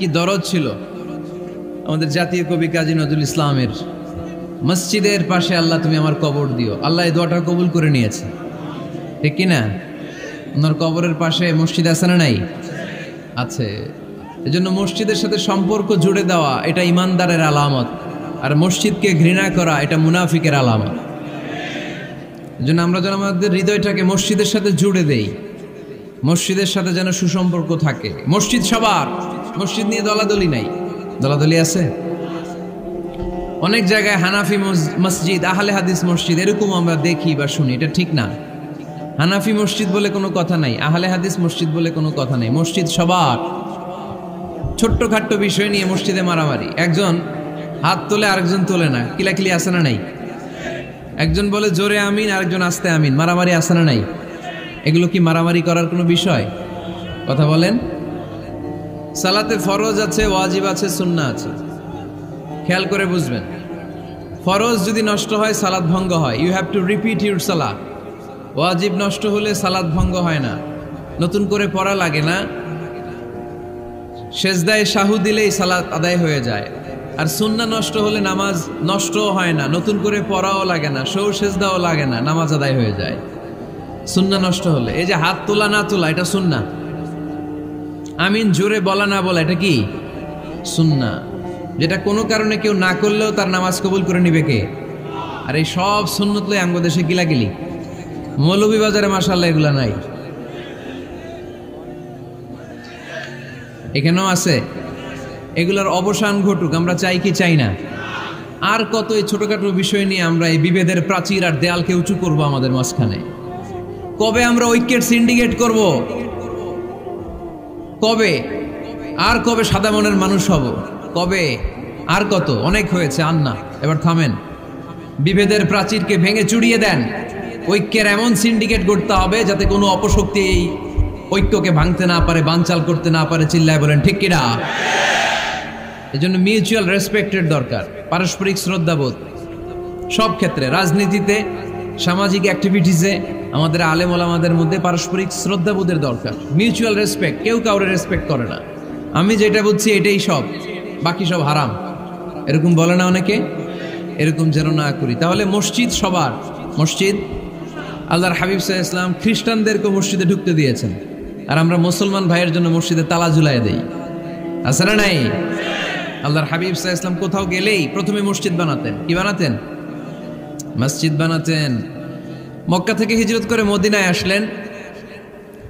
কি দরদ ছিল? আমাদের জাতীয় কবি কাজী নজরুল ইসলামের মসজিদের পাশে আল্লাহ তুমি আমার কবর দিও। আল্লাহ এই দোয়াটা কবুল করে নিয়েছে। ঠিক কি না ওনার কবরের পাশে মসজিদ আছে না নাই? আছে। এজন্য মসজিদের সাথে সম্পর্ক জুড়ে দেওয়া এটা ইমানদারের আলামত। আর মসজিদকে ঘৃণা করা এটা মুনাফিকের আলামত। এজন্য আমরা যেন আমাদের হৃদয়টাকে মসজিদের সাথে জুড়ে দেই। মসজিদের সাথে যেন সুসম্পর্ক থাকে। মসজিদ সবার। মসজিদ নিয়ে দলাদলি নাই। দলাদলি আছে? অনেক জায়গায় হানাফি মস- মসজিদ, আহলে হাদিস মসজিদ এরকম আমরা দেখি বা শুনি, এটা ঠিক না। হানাফি মসজিদ বলে কোনো কথা নাই, আহলে হাদিস মসজিদ বলে কোনো কথা নাই। মসজিদ সবার। ছোট্ট খাট্ট বিষয় নিয়ে মসজিদে মারামারি। একজন হাত তোলে, আরেকজন তোলে না। কিলাকিলি আছে না নাই? একজন বলে, জোরে আমিন আরেকজন, আস্তে আমিন মারামারি আছে না নাই? এগুলো কি মারামারি করার কোনো বিষয়? কথা বলেন। সালাতে ফরজ আছে, ওয়াজিব আছে সুন্না আছে। খেয়াল করে বুঝবেন। ফরজ যদি নষ্ট হয় সালাদ ভঙ্গ হয়। You have to repeat your সালাদ ওয়াজিব নষ্ট হলে সালাদ ভঙ্গ হয় না। নতুন করে পড়া লাগে না। সেজদায় শাহু দিলেই সালাদ আদায় হয়ে যায়। আর সুন্না নষ্ট হলে নামাজ নষ্টও হয় না। নতুন করে পড়াও লাগে না। সৌ সেজদাও লাগে না। নামাজ আদায় হয়ে যায়। সুন্না নষ্ট হলে। এই যে হাত তোলা না তোলা, এটা সুন্না আমিন জোরে বলা না বলা, এটা কি? সুন্না। যেটা কোনো কারণে কেউ না করলেও তার নামাজ কবুল করে নিবে কে? আর এই সব সুন্নত লই আঙ্গ দেশে গিলাগিলি। মৌলভীবাজারে মাসাল্লাহ এগুলা নাই। এখানেও আছে। এগুলার অবসান ঘটুক, আমরা চাই কি চাই না। আর কত এই ছোটখাটো বিষয় নিয়ে আমরা এই বিভেদের প্রাচীর আর দেয়ালকে উঁচু করব আমাদের মাঝখানে। কবে আমরা ঐক্যের সিন্ডিকেট করব? কবে? আর কবে সাদা মনের মানুষ হব? কবে? আর কত? অনেক হয়েছে, আন্না। এবার থামেন। বিভেদের প্রাচীরকে ভেঙে চুড়িয়ে দেন। ঐক্যের এমন সিন্ডিকেট করতে হবে যাতে কোনো অপশক্তি এই ঐক্যকে ভাঙতে না পারে, বানচাল করতে না পারে। চিল্লায় বলেন, ঠিক কিনা এই জন্য মিউচুয়াল রেসপেক্টের দরকার, পারস্পরিক শ্রদ্ধাবোধ। সব ক্ষেত্রে, রাজনীতিতে, সামাজিক অ্যাক্টিভিটিসে আমাদের আলেম ওলামাদের মধ্যে পারস্পরিক শ্রদ্ধাবোধের দরকার। মিউচুয়াল রেসপেক্ট কেউ কাউরে রেসপেক্ট করে না। আমি যেটা বুঝছি, এটাই সব। বাকি সব হারাম। এরকম বলে না অনেকে? এরকম যেন না করি। তাহলে মসজিদ সবার। মসজিদ? আল্লাহর হাবিব সাহা ইসলাম খ্রিস্টানদেরকে মসজিদে ঢুকতে দিয়েছেন। আর আমরা মুসলমান ভাইয়ের জন্য মসজিদে তালা ঝুলাই দেই। আছে না নাই? আল্লাহর হাবিব সাহা ইসলাম কোথাও গেলেই প্রথমে মসজিদ বানাতেন। কি বানাতেন? মসজিদ বানাতেন। মক্কা থেকে হিজরত করে মদিনায় আসলেন।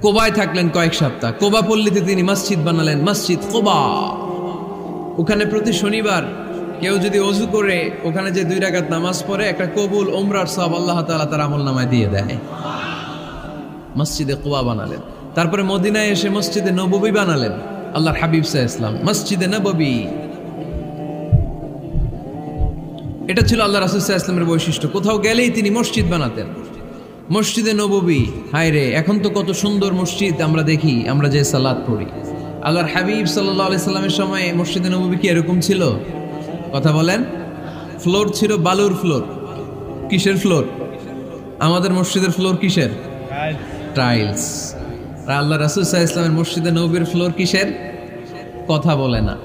কোবায় থাকলেন কয়েক সপ্তাহ। কোবা পল্লীতে তিনি মসজিদ বানালেন, মসজিদ কোবা। ওখানে প্রতি শনিবার কেউ যদি অজু করে, ওখানে যে দুই রাকাত নামাজ পড়ে, একটা কবুল ওমরার সব আল্লাহ তাআলা তার আমল নামায় দিয়ে দেয়। মসজিদে কোবা বানালেন। তারপরে মদিনায় এসে মসজিদে নববী বানালেন। আল্লাহর হাবিব সাহ ইসলাম মসজিদে নববী। এটা ছিল আল্লাহ রাসুল ইসলামের বৈশিষ্ট্য। কোথাও গেলেই তিনি মসজিদ বানাতেন। মসজিদে নববী হায় রে এখন তো কত সুন্দর মসজিদ আমরা দেখি, আমরা যে সালাদ পড়ি। আল্লাহর হাবিব সাল্লাহ সাল্লামের সময় মসজিদে নববী কি এরকম ছিল? কথা বলেন। ফ্লোর ছিল বালুর ফ্লোর। কিসের ফ্লোর? আমাদের মসজিদের ফ্লোর কিসের? টাইলস। আল্লাহ রাসুল সাহা ইসলামের মসজিদে নবীর ফ্লোর কিসের? কথা বলে না।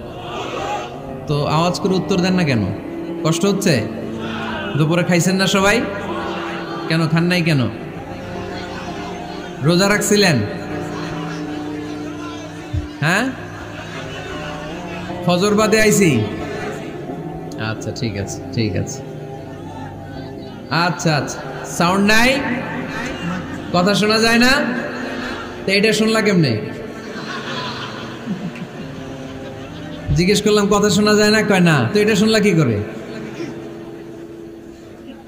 তো আওয়াজ করে উত্তর দেন না কেন? কষ্ট হচ্ছে? দুপুরে খাইছেন না সবাই? কেন, খান নাই কেন? রোজা রাখছিলেন? হ্যাঁ? ফজর বাদে আইছি? আচ্ছা ঠিক আছে ঠিক আছে। আচ্ছা আচ্ছা। সাউন্ড নাই? কথা শোনা যায় না? তো এটা শুনলা কেমনে? জিজ্ঞেস করলাম, কথা শোনা যায় না? কয় না, তো এটা শুনলা কি করে?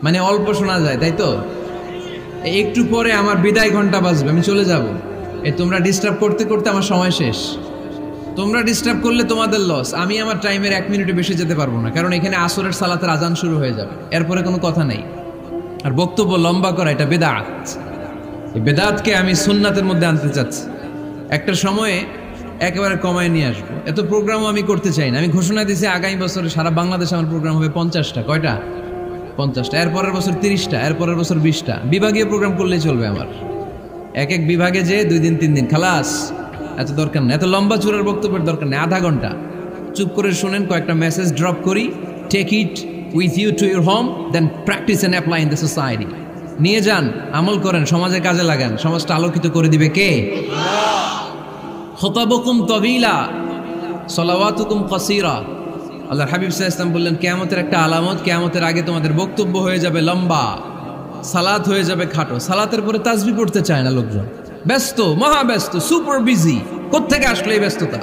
মানে অল্প শোনা যায়, তাই তো? একটু পরে আমার বিদায় ঘণ্টা বাজবে, আমি চলে যাব। এই তোমরা ডিস্টার্ব করতে করতে আমার সময় শেষ। তোমরা ডিস্টার্ব করলে তোমাদের লস আমি আমার টাইমের এক মিনিটে বেশি যেতে পারব না, কারণ এখানে আসরের সালাতের আজান শুরু হয়ে যাবে। এরপরে কোনো কথা নেই। আর বক্তব্য লম্বা করা, এটা বেদাত। এই বেদাতকে আমি সুন্নাতের মধ্যে আনতে চাচ্ছি। একটা সময়ে একেবারে কমায় নিয়ে আসব। এত প্রোগ্রামও আমি করতে চাই না। আমি ঘোষণা দিয়েছি, আগামী বছরে সারা বাংলাদেশে আমার প্রোগ্রাম হবে পঞ্চাশটা। কয়টা? পঞ্চাশটা এর পরের বছর তিরিশটা এর পরের বছর বিশটা। বিভাগীয় প্রোগ্রাম করলেই চলবে আমার। এক এক বিভাগে যে দুই দিন তিন দিন খালাস। এত দরকার নেই। এত লম্বা চূড়ার বক্তব্যের দরকার নেই। আধা ঘণ্টা। চুপ করে শোনেন কয়েকটা মেসেজ ড্রপ করি। Take it with you to your home then practice and apply in the society নিয়ে যান আমল করেন সমাজে কাজে লাগান। সমাজটা আলোকিত করে দিবে কে? খতাবকুম তবিলা সলাওয়াতুকুম কসিরা। আল্লাহর হাবিব সাহা ইসলাম বললেন, কেয়ামতের একটা আলামত, কেয়ামতের আগে তোমাদের বক্তব্য হয়ে যাবে লম্বা, সালাত হয়ে যাবে খাটো। সালাতের পরে তাজবি পড়তে চায় না লোকজন। ব্যস্ত, মহা ব্যস্ত, সুপার বিজি। কোথেকে আসলে এই ব্যস্ততা?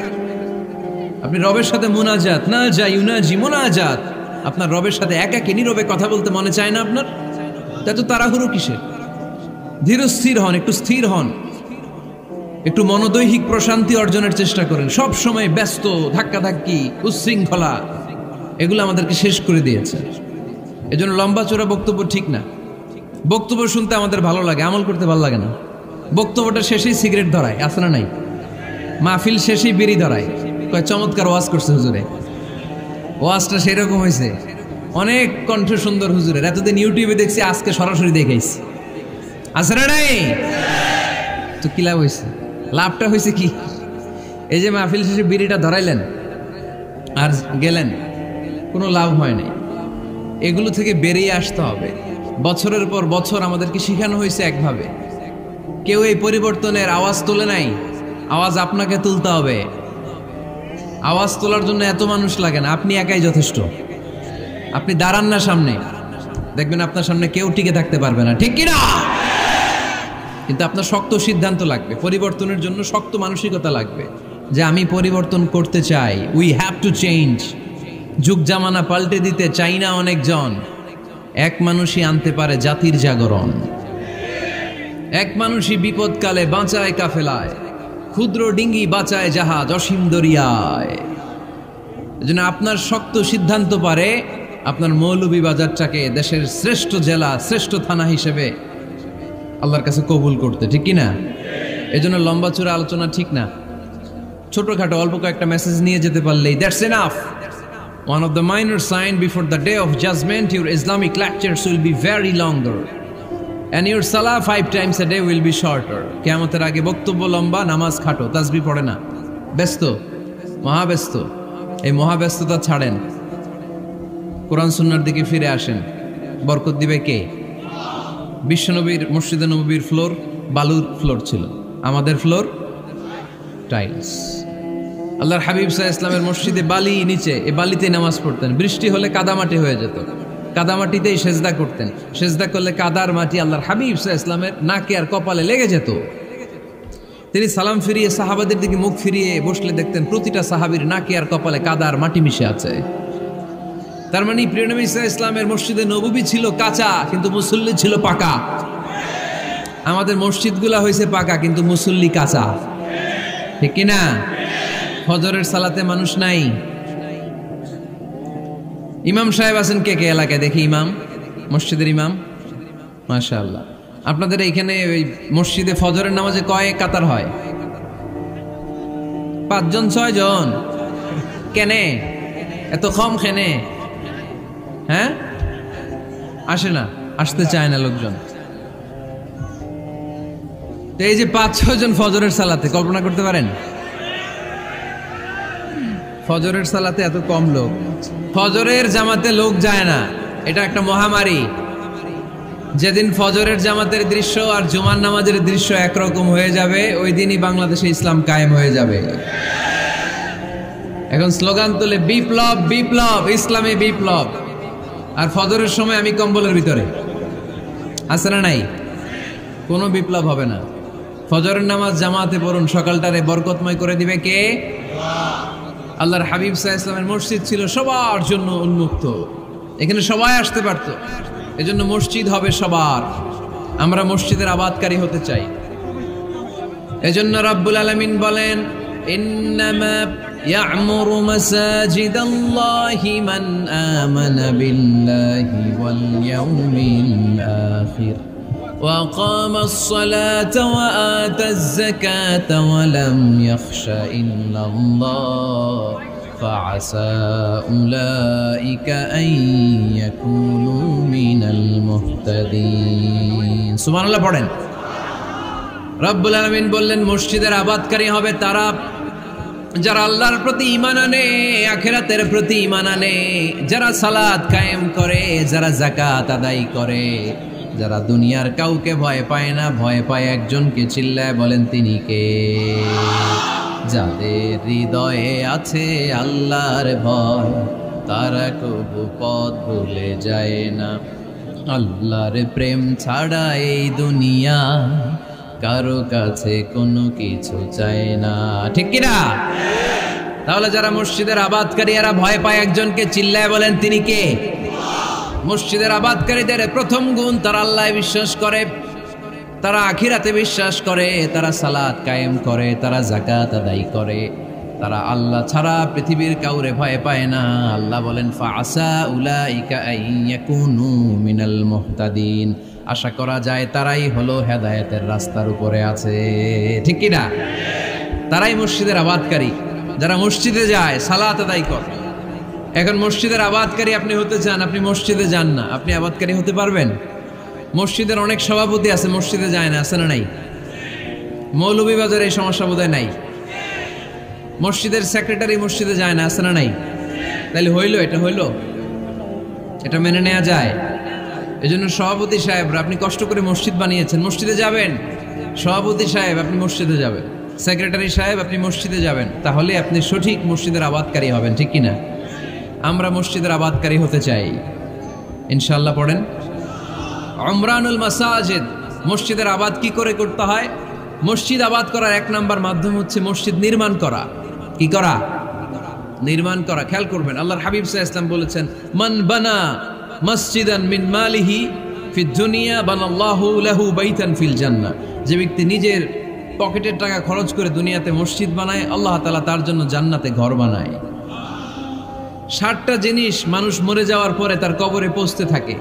আপনি রবের সাথে মোনাজাত, না যাই ইউনাজি মোনাজাত। আপনার রবের সাথে এক একে নীরবে কথা বলতে মনে চায় না আপনার? এত তাড়াহুড়ো কিসের? ধীর স্থির হন, একটু স্থির হন। একটু মনোদৈহিক প্রশান্তি অর্জনের চেষ্টা করেন। সব সময় ব্যস্ত, ধাক্কাধাক্কি, উচ্ছৃঙ্খলা, এগুলো আমাদেরকে শেষ করে দিয়েছে। এজন্য লম্বা চোরা বক্তব্য ঠিক না। বক্তব্য শুনতে আমাদের ভালো লাগে, আমল করতে ভালো লাগে না। বক্তব্যটা শেষেই সিগারেট ধরায়, আছে না নাই? মাহফিল শেষেই বিড়ি ধরায়। কয় চমৎকার ওয়াজ করছে হুজুরে। ওয়াজটা সেরকম হয়েছে। অনেক কণ্ঠ সুন্দর হুজুরের। এতদিন ইউটিউবে দেখছি, আজকে সরাসরি দেখেছি আছে না নাই? তো কি লাভ হয়েছে? লাভটা হয়েছে কি? এই যে মাহফিল শেষে বিড়িটা ধরাইলেন আর গেলেন, কোনো লাভ হয় নাই। এগুলো থেকে বেরিয়ে আসতে হবে। বছরের পর বছর আমাদেরকে শেখানো হয়েছে একভাবে। কেউ এই পরিবর্তনের আওয়াজ তোলে নাই, আওয়াজ আপনাকে তুলতে হবে। আওয়াজ তোলার জন্য এত মানুষ লাগে না, আপনি একাই যথেষ্ট। আপনি দাঁড়ান না সামনে। দেখবেন আপনার সামনে কেউ টিকে থাকতে পারবে না। ঠিক কিনা? কিন্তু আপনার শক্ত সিদ্ধান্ত লাগবে, পরিবর্তনের জন্য শক্ত মানসিকতা লাগবে যে আমি পরিবর্তন করতে চাই উই হ্যাভ টু চেঞ্জ যুগ জামানা পাল্টে দিতে চাই না অনেকজন। এক মানুষই আনতে পারে জাতির জাগরণ। এক মানুষই বিপদকালে বাঁচায় কাফেলায়। ক্ষুদ্র ডিঙ্গি বাঁচায় জাহাজ অসীম দরিয়ায়। এজন্য আপনার শক্ত সিদ্ধান্ত পারে, আপনার মৌলভী বাজারটাকে দেশের শ্রেষ্ঠ জেলা, শ্রেষ্ঠ থানা হিসেবে আল্লাহর কাছে কবুল করতে, ঠিক কি না জন্য লম্বা চূড়া আলোচনা ঠিক না। ছোটখাটো, অল্প কয়েকটা মেসেজ নিয়ে যেতে পারলেই that's enough one of the minor sign before the day of judgement your Islamic lectures will be very longer and your সালা five times a day will be shorter কেমতের আগে বক্তব্য লম্বা, নামাজ খাটো, তাজবি পড়ে না। ব্যস্ত? মহাব্যস্ত? এই মহাব্যস্ততা ছাড়েন। কোরআন সুন্নার দিকে ফিরে আসেন। বরকত দিবে কে? বিশ্বনবীর, মসজিদে নবীর ফ্লোর বালুর ফ্লোর ছিল। আমাদের ফ্লোর টাইলস আল্লাহর হাবিব সাহা ইসলামের মসজিদে বালি নিচে, এ বালিতে নামাজ পড়তেন। বৃষ্টি হলে কাদামাটি হয়ে যেত। কাদামাটিতেই সেজদা করতেন। সেজদা করলে কাদার মাটি আল্লাহর হাবিব সাহা ইসলামের নাকে আর কপালে লেগে যেত। তিনি সালাম ফিরিয়ে, সাহাবাদের দিকে মুখ ফিরিয়ে বসলে দেখতেন প্রতিটা সাহাবির নাকে আর কপালে কাদার মাটি মিশে আছে। তার মানে প্রিয়নবী ইসলামের মসজিদে নবী ছিল কাঁচা, কিন্তু মুসল্লি ছিল পাকা। আমাদের মসজিদগুলা হয়েছে পাকা, কিন্তু মুসল্লি কাঁচা। ঠিক কিনা ফজরের সালাতে মানুষ নাই। ইমাম সাহেব আছেন কে কে এলাকায়? দেখি ইমাম, মসজিদের ইমাম। মাশা আল্লাহ আপনাদের এইখানে ওই মসজিদে ফজরের নামাজে কয় কাতার হয়? পাঁচজন ছয় জন কেনে? এত কম খেনে হ্যাঁ? আসে না, আসতে চায় না লোকজন। তো এই যে পাঁচ, ছয় জন ফজরের সালাতে, কল্পনা করতে পারেন? ফজরের সালাতে এত কম লোক। ফজরের জামাতে লোক যায় না, এটা একটা মহামারী। যেদিন ফজরের জামাতের দৃশ্য আর জুমার নামাজের দৃশ্য একরকম হয়ে যাবে, ওই দিনই বাংলাদেশে ইসলাম কায়েম হয়ে যাবে। এখন স্লোগান তুলে, বিপ্লব বিপ্লব, ইসলামে বিপ্লব। আর ফজরের সময় আমি কম্বলের ভিতরে। আছে না নাই? কোনো বিপ্লব হবে না। ফজরের নামাজ জামাতে পড়ুন, সকালটারে বরকতময় করে দিবে কে? আল্লাহর হাবিব সাহা ইসলামের মসজিদ ছিল সবার জন্য উন্মুক্ত। এখানে সবাই আসতে পারতো। এজন্য মসজিদ হবে সবার। আমরা মসজিদের আবাদকারী হতে চাই। এজন্য রাব্বুল আলামিন বলেন يعمر مساجد الله من آمن بالله واليوم الآخر وأقام الصلاة وآتى الزكاة ولم يخش إلا الله فعسى أولئك أن يكونوا من المهتدين سبحان الله পড়েন রব্বুল আলমিন বললেন মসজিদের আবাদকারী হবে তারা যারা আল্লাহর প্রতি ইমান আনে, আখেরাতের প্রতি ইমান আনে, যারা সালাদ কায়েম করে, যারা জাকাত আদায় করে, যারা দুনিয়ার কাউকে ভয় পায় না, ভয় পায় একজনকে চিল্লায় বলেন তিনি কে? যাদের হৃদয়ে আছে আল্লাহর ভয়, তারা কবু পথ ভুলে যায় না। আল্লাহর প্রেম ছাড়া এই দুনিয়া কারও কাছে কোনো কিছু চায় না। ঠিক কিনা? তাহলে যারা মসজিদের আবাদকারী, এরা ভয় পায় একজনকে চিল্লায় বলেন, তিনি কে? মসজিদের আবাদকারীদের প্রথম গুণ তারা আল্লাহ বিশ্বাস করে, তারা আখিরাতে বিশ্বাস করে, তারা সালাদ কায়েম করে, তারা জাকাত আদায় করে। তারা আল্লাহ ছাড়া পৃথিবীর কাউরে ভয় পায় না। আল্লাহ বলেন ফাসা মিনাল মুহতাদিন। আশা করা যায় তারাই হলো হেদায়েতের রাস্তার উপরে আছে। ঠিক কি না তারাই মসজিদের আবাদকারী। যারা মসজিদে যায়, সালাত আদায় করে। এখন মসজিদের আবাদকারী আপনি হতে চান, আপনি মসজিদে যান না। আপনি আবাদকারী হতে পারবেন? মসজিদের অনেক সভাপতি আছে, মসজিদে যায় না, আছে না নাই? মৌলভীবাজার এই সমস্যা বোধহয় নাই। মসজিদের সেক্রেটারি মসজিদে যায় না, আছে না নাই? তাহলে হইল, এটা হইল? এটা মেনে নেওয়া যায়। এই জন্য সভাপতি সাহেবরা, আপনি কষ্ট করে মসজিদ বানিয়েছেন, মসজিদে যাবেন? সভাপতি সাহেব, আপনি মসজিদে যাবেন। সেক্রেটারি সাহেব, আপনি মসজিদে যাবেন। তাহলে আপনি সঠিক মসজিদের আবাদকারী হবেন, ঠিক কিনা? আমরা মসজিদের আবাদকারী হতে চাই। ইনশাল্লাহ পড়েন। অমরানুল মাসাজেদ, মসজিদের আবাদ কি করে করতে হয়? মসজিদ আবাদ করার এক নাম্বার মাধ্যম হচ্ছে মসজিদ নির্মাণ করা। কি করা? নির্মাণ করা। খেয়াল করবেন, আল্লাহর হাবিব সাহা ইসলাম বলেছেন, মান বানা মসজিদান মিন মালিহি ফি দুনিয়া বানাল্লাহু লাহু বাইতান ফিল জান্নাহ। যে ব্যক্তি নিজের পকেটের টাকা খরচ করে দুনিয়াতে মসজিদ বানায়, আল্লাহ তালা তার জন্য জান্নাতে ঘর বানায়। ষাটটা জিনিস মানুষ মরে যাওয়ার পরে তার কবরে পৌঁছতে থাকে।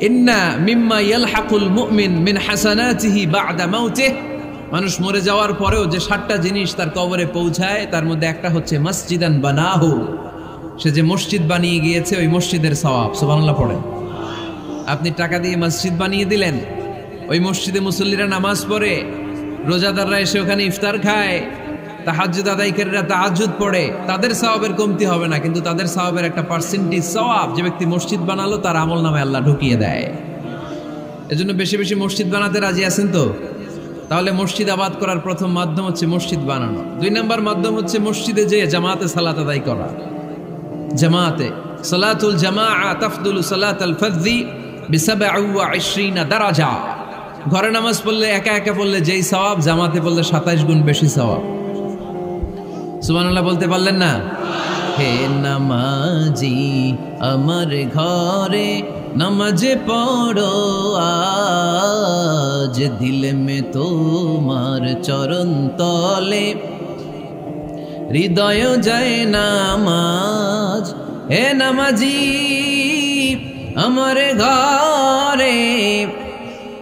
ইন্না মিম্মা ইয়ালহাকুল মুমিন মিন হাসানাতিহি বাদা মাউতিহি। মানুষ মরে যাওয়ার পরেও যে ষাটটা জিনিস তার কবরে পৌঁছায়, তার মধ্যে একটা হচ্ছে মসজিদান বানাহু। সে যে মসজিদ বানিয়ে গিয়েছে, ওই মসজিদের সওয়াব, সুবহানাল্লাহ পড়েন। আপনি টাকা দিয়ে মসজিদ বানিয়ে দিলেন, ওই মসজিদে মুসল্লিরা নামাজ পড়ে, রোজাদাররা এসে ওখানে ইফতার খায় তাহাজুদ আদায়কারীরা তাহাজুদ পড়ে, তাদের সওয়াবের কমতি হবে না, কিন্তু তাদের সওয়াবের একটা পার্সেন্টেজ সওয়াব যে ব্যক্তি মসজিদ বানালো, তার আমল নামে আল্লাহ ঢুকিয়ে দেয়। এজন্য বেশি বেশি মসজিদ বানাতে রাজি আছেন তো? তাহলে মসজিদ আবাদ করার প্রথম মাধ্যম হচ্ছে মসজিদ বানানো। দুই নম্বর মাধ্যম হচ্ছে মসজিদে যেয়ে জামাতে সালাত আদায় করা। জামাতে, সালাতুল জামা তাফদুল সালাত ফজি বিসাবা দারাজা। ঘরে নামাজ পড়লে, একা একা পড়লে যেই সওয়াব, জামাতে পড়লে সাতাইশ গুণ বেশি সওয়াব। সুবহানাল্লাহ বলতে পারলেন না? হে নামাজি, আমার ঘরে নামাজে পড়ো, আজ দিল মে তোমার চরণ তলে। হৃদয় যায় নামাজ, হে নামাজি, আমার ঘরে।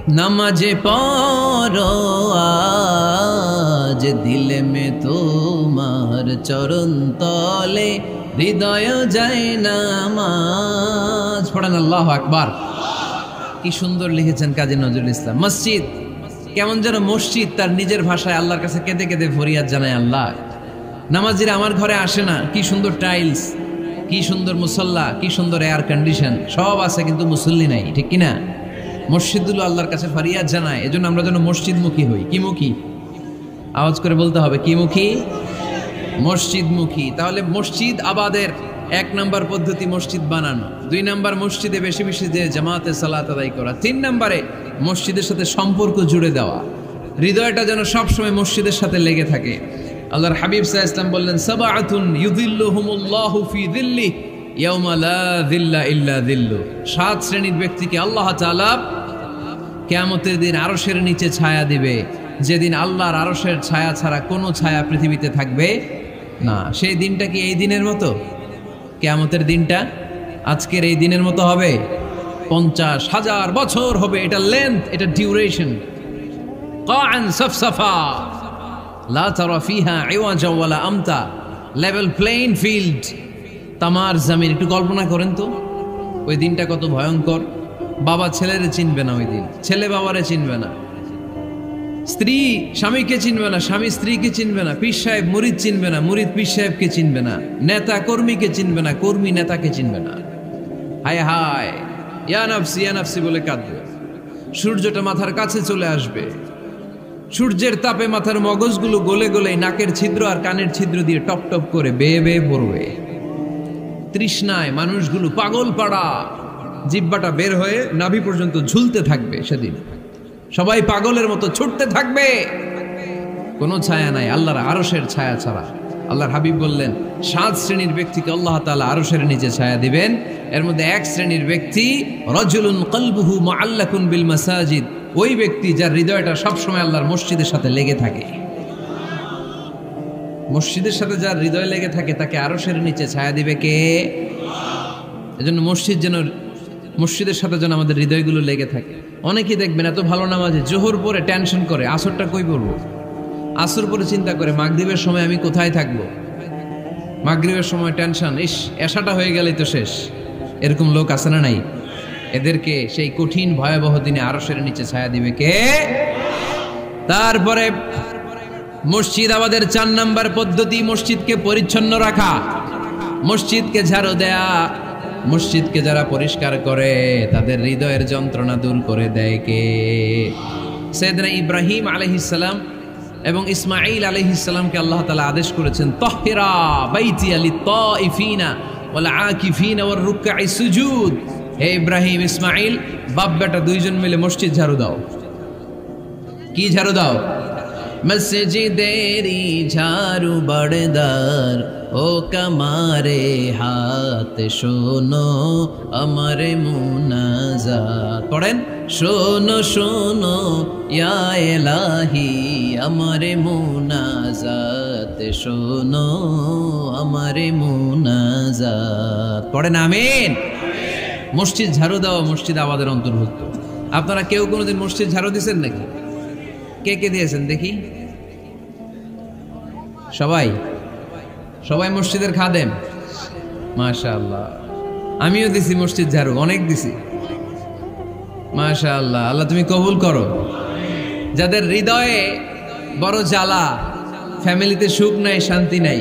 নামাজে পড়ো, আজ দিল মে তোমার চরণ তলে, হৃদয় যায় নামাজ পড়েন আল্লাহ আকবার। কি সুন্দর লিখেছেন কাজী নজরুল ইসলাম। মসজিদ, কেমন যেন মসজিদ তার নিজের ভাষায় আল্লাহর কাছে কেঁদে কেঁদে ফরিয়াদ জানায় আল্লাহ। নামাজিরা আমার ঘরে আসে না, কি সুন্দর টাইলস, কি সুন্দর মুসল্লা, কি সুন্দর এয়ার কন্ডিশন সব আছে কিন্তু মুসল্লি নাই, ঠিক কিনা? মসজিদুল আল্লাহর কাছে ফারিয়াদ জানায়, এজন্য আমরা যেন মসজিদমুখী হই। কি মুখী? আওয়াজ করে বলতে হবে, কি মুখী? মসজিদমুখী। তাহলে মসজিদ আবাদের এক নম্বর পদ্ধতি মসজিদ বানানো। দুই নম্বর মসজিদে বেশি বেশি যে জামাতে সালাত আদায় করা। তিন নম্বরে মসজিদের সাথে সম্পর্ক জুড়ে দেওয়া। হৃদয়টা যেন সবসময় মসজিদের সাথে লেগে থাকে। আল্লাহর হাবিব সাহা ইসলাম বললেন দিল্লু সাত শ্রেণির ব্যক্তিকে আল্লাহ তাআলা কিয়ামতের দিন আরশের নিচে ছায়া দিবে। যেদিন আল্লাহর আরসের ছায়া ছাড়া কোনো ছায়া পৃথিবীতে থাকবে না। সেই দিনটা কি এই দিনের মতো? কেয়ামতের দিনটা আজকের এই দিনের মতো হবে? পঞ্চাশ হাজার বছর হবে এটা লেন্থ এটা ডিউরেশন আমতা। লেভেল প্লেইন ফিল্ড তামার জামিন, একটু কল্পনা করেন তো। ওই দিনটা কত ভয়ঙ্কর। বাবা ছেলেরে চিনবে না ওই দিন। ছেলে বাবারে চিনবে না। স্ত্রী স্বামীকে চিনবে না, স্বামী স্ত্রীকে চিনবে না, পীর সাহেব মুরিদ চিনবে না, মুরিদ পীর সাহেবকে চিনবে না, নেতা কর্মীকে চিনবে না, কর্মী নেতাকে চিনবে না। হায় হায় ইয়ানাফসি ইয়ানাফসি বলে কাঁদবে। সূর্যটা মাথার কাছে চলে আসবে। সূর্যের তাপে মাথার মগজগুলো গলে গলে নাকের ছিদ্র আর কানের ছিদ্র দিয়ে টপ টপ করে বেয়ে বেয়ে পড়বে। তৃষ্ণায় মানুষগুলো পাগল পাড়া। জিব্বাটা বের হয়ে নাভি পর্যন্ত ঝুলতে থাকবে সেদিন। সবাই পাগলের মতো ছুটতে থাকবে। কোনো ছায়া নাই, আল্লাহর আরসের ছায়া ছাড়া। আল্লাহর হাবিব বললেন, সাত শ্রেণির ব্যক্তিকে আল্লাহ তাআলা আরসের নিচে ছায়া দিবেন। এর মধ্যে এক শ্রেণির ব্যক্তি, রজুলুন কলবুহু মুআল্লাকুন বিল মাসাজিদ। ওই ব্যক্তি যার হৃদয়টা সবসময় আল্লাহর মসজিদের সাথে লেগে থাকে। মসজিদের সাথে যার হৃদয় লেগে থাকে, তাকে আরসের নিচে ছায়া দিবে কে? এজন্য মসজিদ যেন, মসজিদের সাথে যেন আমাদের হৃদয়গুলো লেগে থাকে। অনেকেই দেখবেন এত ভালো নামাজে জোহর পরে টেনশন করে, আসরটা কই পড়ব? আসর পরে চিন্তা করে, মাগরীবের সময় আমি কোথায় থাকব? মাগরীবের সময় টেনশন ইস, এসাটা হয়ে গেলেই তো শেষ। এরকম লোক আছে না নাই? এদেরকে সেই কঠিন ভয়াবহ দিনে আরসের নিচে ছায়া দিবে কে? তারপরে মসজিদ আমাদের চার নাম্বার পদ্ধতি, মসজিদকে পরিচ্ছন্ন রাখা। মসজিদকে ঝাড়ু দেয়া। মসজিদকে যারা পরিষ্কার করে, তাদের হৃদয়ের যন্ত্রণা দূর করে দেয় কে? সেদিনা ইব্রাহিম আলহিসাল্লাম এবং ইসমাইল আলহিসাল্লামকে আল্লাহ তালা আদেশ করেছেন তহেরা বাইতি আলী তিফিনা ওলা আকিফিনা ওর রুক্কা সুজুদ। হে ইব্রাহিম ইসমাইল বাপ বেটা দুইজন মিলে মসজিদ ঝাড়ু দাও। কি ঝাড়ু দাও? মসজিদেরি ঝাড়ু বড়দার ও কমারে হাত শোনো আমার মুনাজাত। পড়েন? শোনো শোনো, ইয়া এলাহি, আমার মুনাজাত শোনো, আমার মুনাজাত। পড়েন আমিন? মসজিদ ঝাড়ু দেওয়া মসজিদ আমাদের অন্তর্ভুক্ত। আপনারা কেউ কোনোদিন মসজিদ ঝাড়ু দিয়েছেন নাকি? কে কে দিয়েছেন দেখি? সবাই? সবাই মসজিদের খাদেম? মাশা আল্লাহ আমিও দিছি মসজিদ ঝাড়ু, অনেক দিছি। মাশা আল্লাহ আল্লাহ তুমি কবুল করো। যাদের হৃদয়ে বড় জ্বালা, ফ্যামিলিতে সুখ নাই, শান্তি নাই,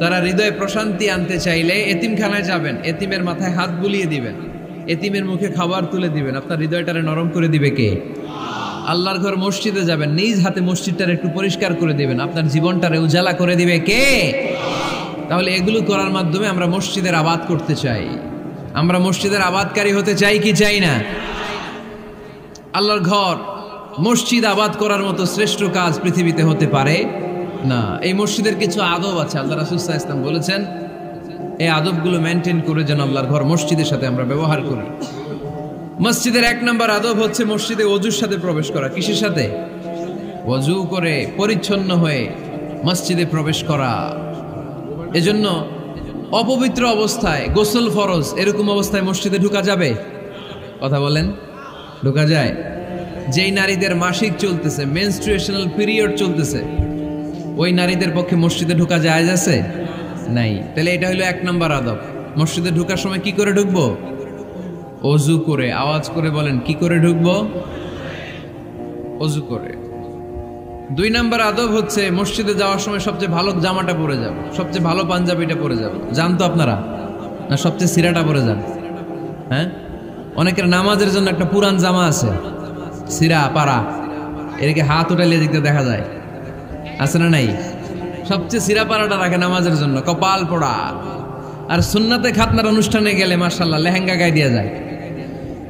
তারা হৃদয়ে প্রশান্তি আনতে চাইলে এতিমখানায় যাবেন, এতিমের মাথায় হাত বুলিয়ে দিবেন, এতিমের মুখে খাবার তুলে দিবেন। আপনার হৃদয়টারে নরম করে দিবে কে? আল্লাহর ঘর মসজিদে যাবেন, নিজ হাতে মসজিদটার একটু পরিষ্কার করে দিবেন। আপনার জীবনটারে উজালা করে দিবে কে? তাহলে এগুলো করার মাধ্যমে আমরা মসজিদের আবাদ করতে চাই। আমরা মসজিদের আবাদকারী হতে চাই কি চাই না? আল্লাহর ঘর মসজিদ আবাদ করার মতো শ্রেষ্ঠ কাজ পৃথিবীতে হতে পারে না। এই মসজিদের কিছু আদব আছে, আল্লাহ রাসুসাহ ইসলাম বলেছেন, এই আদবগুলো মেনটেন করে যেন আল্লাহর ঘর মসজিদের সাথে আমরা ব্যবহার করি। মসজিদের এক নম্বর আদব হচ্ছে মসজিদে অজুর সাথে প্রবেশ করা। কিসের সাথে? অজু করে পরিচ্ছন্ন হয়ে মসজিদে প্রবেশ করা। এজন্য অপবিত্র অবস্থায় গোসল ফরজ, এরকম অবস্থায় মসজিদে ঢুকা যাবে? কথা বলেন। ঢুকা যায়। যেই নারীদের মাসিক চলতেছে মেনস্ট্রুয়েশনাল পিরিয়ড চলতেছে, ওই নারীদের পক্ষে মসজিদে ঢুকা যায় আছে? নাই। তাহলে এটা হলো এক নম্বর আদব। মসজিদে ঢুকার সময় কি করে ঢুকবো? অজু করে, আওয়াজ করে বলেন, কি করে ঢুকবো? অজু করে। দুই নাম্বার আদব হচ্ছে, মসজিদে যাওয়ার সময় সবচেয়ে ভালো জামাটা পরে যাব, সবচেয়ে ভালো পাঞ্জাবিটা পরে যাব। জানতো আপনারা, না সবচেয়ে সিরাটা পরে যান। হ্যাঁ? অনেকের নামাজের জন্য একটা পুরান জামা আছে, সিরা পাড়া এদিকে হাত উঠাইলে দিকতে দেখা যায়। আছে না নাই? সবচেয়ে সিরা পাড়াটা রাখে নামাজের জন্য, কপাল পড়া। আর সুন্নাতে খাতনার অনুষ্ঠানে গেলে মার্শাল্লাহ লেহেঙ্গা গায়ে দেওয়া যায়।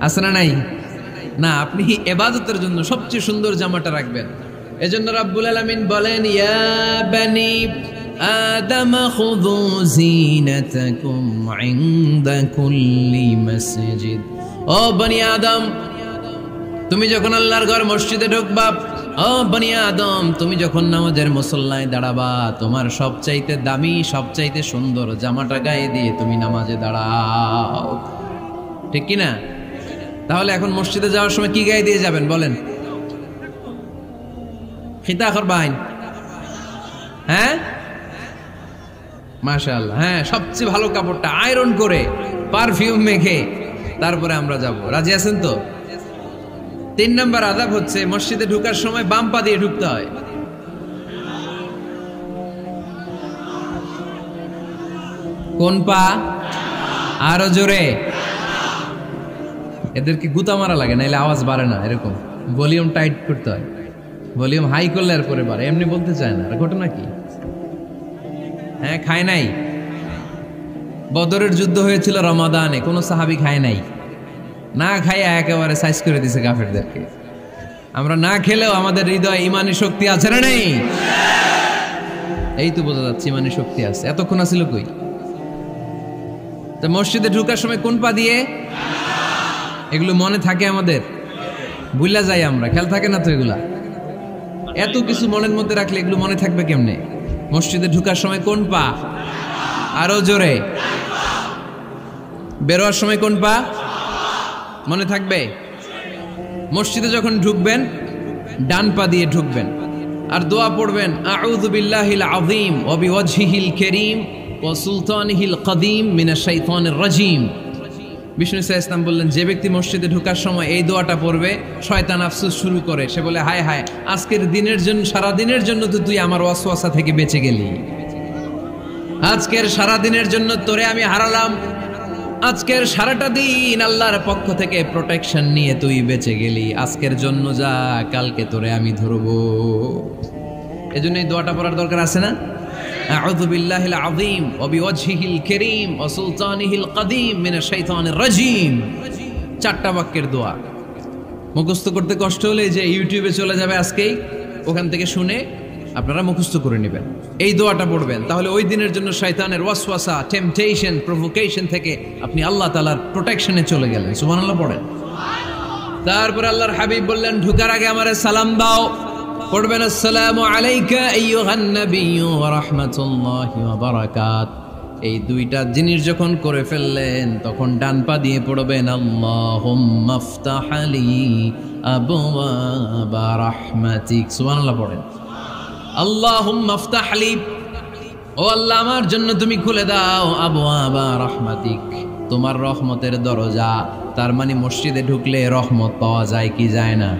আছে না নাই? না, আপনি এবাদতের জন্য সবচেয়ে সুন্দর জামাটা রাখবেন। এজন্য রাব্বুল আলামিন বলেন, ইয়া বানি আদম, খুযু জিনাতাকুম ইনদা কুল্লি মসজিদ। ও বনি আদম, তুমি যখন আল্লাহর ঘর মসজিদে ঢুকবা, ও বনি আদম, তুমি যখন নামাজের মুসল্লায় দাঁড়াবা, তোমার সবচাইতে দামি, সবচাইতে সুন্দর জামাটা গায়ে দিয়ে তুমি নামাজে দাঁড়াও। ঠিক কি না তাহলে এখন মসজিদে যাওয়ার সময় কি গায়ে দিয়ে যাবেন? বলেন। খিতা করবাইন হ্যাঁ? মাশাআল্লাহ। হ্যাঁ সবচেয়ে ভালো কাপড়টা আয়রন করে, পারফিউম মেখে, তারপরে আমরা যাব। রাজি আছেন তো? তিন নম্বর আদাব হচ্ছে, মসজিদে ঢুকার সময় বাম পা দিয়ে ঢুকতে হয়। কোন পা? আরও জোরে। এদেরকে গুতা মারা লাগে না এলে আওয়াজ বাড়ে না, এরকম। ভলিউম টাইট করতে হয়। ভলিউম হাই করলে আর পরে বাড়ে, এমনি বলতে চায় না। ঘটনা কি? হ্যাঁ খায় নাই। বদরের যুদ্ধ হয়েছিল রমাদানে, কোনো সাহাবি খায় নাই। না খাইয়া একেবারে সাইজ করে দিছে কাফেরদেরকে। আমরা না খেলেও আমাদের হৃদয় ইমানি শক্তি আছে না নেই? এই তো বোঝা যাচ্ছে ইমানি শক্তি আছে। এতক্ষণ আছিল কই? তা মসজিদে ঢুকার সময় কোন পা দিয়ে? এগুলো মনে থাকে আমাদের। বুঝলা যাই আমরা, খেয়াল থাকে না তো এগুলা? এত কিছু মনের মধ্যে রাখলে এগুলো মনে থাকবে কেমনে? মসজিদে ঢুকার সময় কোন পা? আরও জোরে। বেরোয়ার সময় কোন পা? মনে থাকবে? মসজিদে যখন ঢুকবেন, ডান পা দিয়ে ঢুকবেন। আর দোয়া পড়বেন, আউযু বিল্লাহিল আযীম ওয়া বিওয়াজহিল কারীম ওয়া সুলতানিহিল কদীম মিনাশ শাইতানির রাজীম। বিষ্ণু ইসা ইসলাম বললেন, যে ব্যক্তি মসজিদে ঢোকার সময় এই দোয়াটা পড়বে, শয়তান আফসুস শুরু করে। সে বলে, হায় হায়, আজকের দিনের জন্য সারা দিনের জন্য তো তুই আমার ওয়াসওয়াসা থেকে বেঁচে গেলি। আজকের সারা দিনের জন্য তোরে আমি হারালাম। আজকের সারাটা দিন আল্লাহর পক্ষ থেকে প্রোটেকশন নিয়ে তুই বেঁচে গেলি। আজকের জন্য যা, কালকে তোরে আমি ধরবো। এজন্য এই দোয়াটা পড়ার দরকার আছে না? আযীম ওয়া বিওয়াজহিল কারীম ওয়া সুলতানিহিল কদীম মিনাশ শাইতানির রাজীম। চারটা বাক্যের দোয়া। মুখস্থ করতে কষ্ট হলে যে ইউটিউবে চলে যাবে আজকেই, ওখান থেকে শুনে আপনারা মুখস্থ করে নেবেন। এই দোয়াটা পড়বেন। তাহলে ওই দিনের জন্য শয়তানের ওয়াসওয়াসা টেম্পটেশন প্রভোকেশন থেকে আপনি আল্লাহ তাআলার প্রোটেকশনে চলে গেলেন। সুবহানাল্লাহ পড়েন। তারপর আল্লাহর হাবিব বললেন, ঢুকার আগে আমার সালাম দাও। পড়বেন, আসসালামু আলাইকা আইয়ুহান নাবিয়্যু ওয়া রাহমাতুল্লাহি ওয়া বারাকাত। এই দুইটা জিনিস যখন করে ফেললেন, তখন ডান পা দিয়ে পড়বেন, আল্লাহুম্মা ফতাহ লি আবওয়াবা রাহমাতিক। সুবহানাল্লাহ পড়েন, আল্লাহুম্মা ফতাহ লি। ও আল্লাহ, আমার জন্য তুমি খুলে দাও আবওয়াবা রাহমাতিক। তোমার রহমতের দরজা, তার মানে মসজিদে ঢুকলে রহমত পাওয়া যায় কি যায় না?